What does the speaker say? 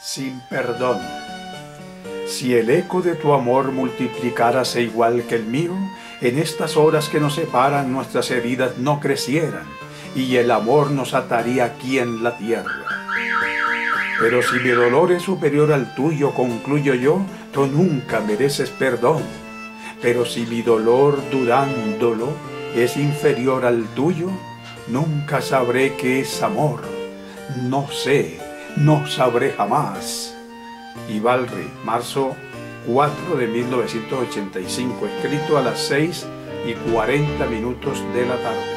sin perdón. Si el eco de tu amor multiplicarase igual que el mío, en estas horas que nos separan nuestras heridas no crecieran, y el amor nos ataría aquí en la tierra. Pero si mi dolor es superior al tuyo, concluyo yo, tú nunca mereces perdón. Pero si mi dolor durándolo es inferior al tuyo, nunca sabré qué es amor. No sé, no sabré jamás. Ivalri, marzo 4 de 1985, escrito a las 6 y 40 minutos de la tarde.